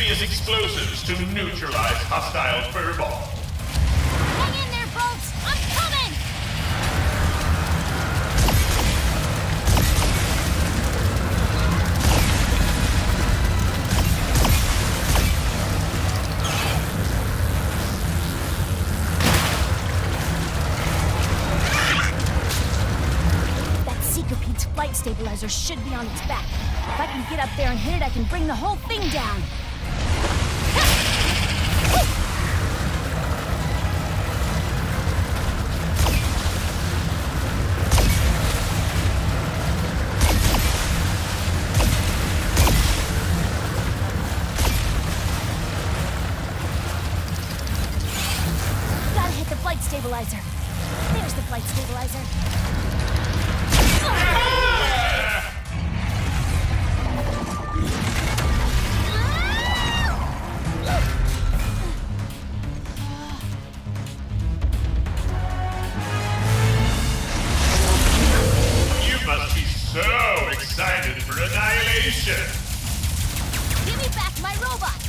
explosives to neutralize hostile furball. Hang in there, Bolts! I'm coming! That Seekerpede's flight stabilizer should be on its back. If I can get up there and hit it, I can bring the whole thing down. Stabilizer. There's the flight stabilizer. You must be so excited for annihilation. Give me back my robot!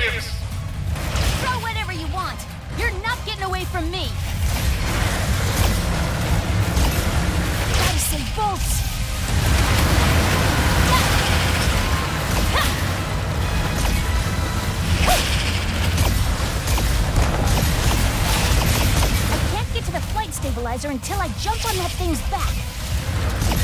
Explosives. Throw whatever you want. You're not getting away from me. Gotta say bolts. I can't get to the flight stabilizer until I jump on that thing's back.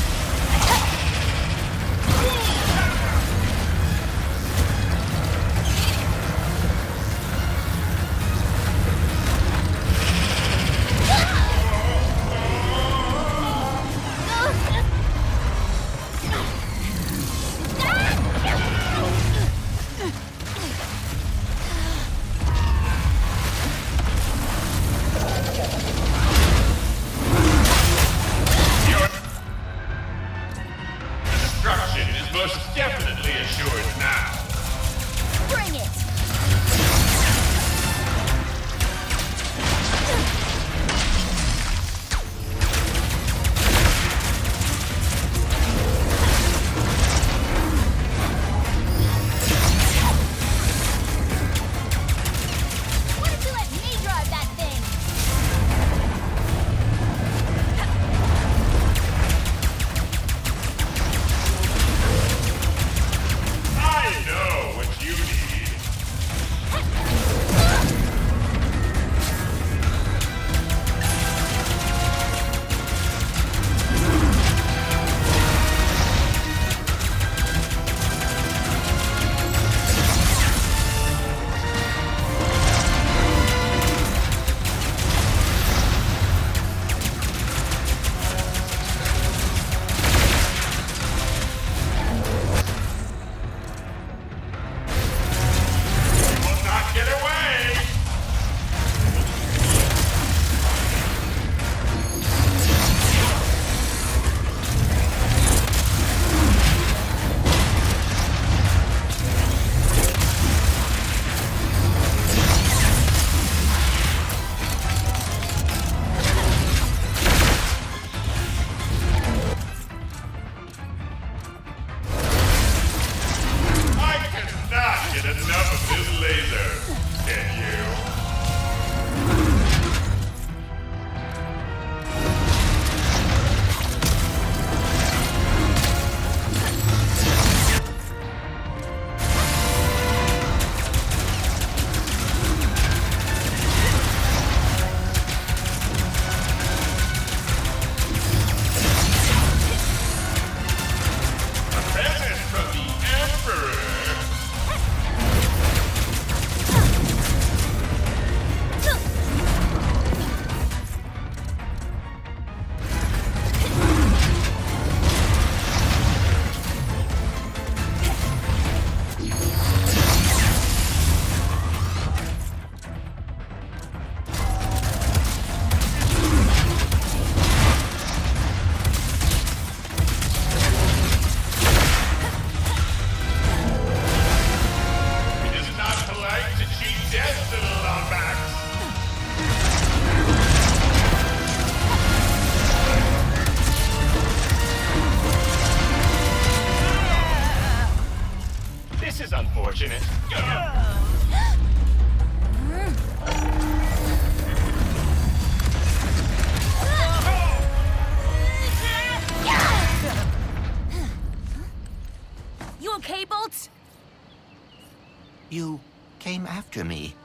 You came after me.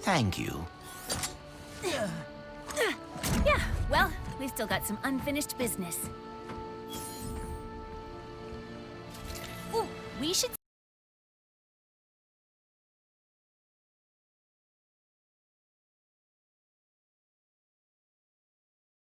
Thank you. Yeah, well, we've still got some unfinished business. Ooh, we should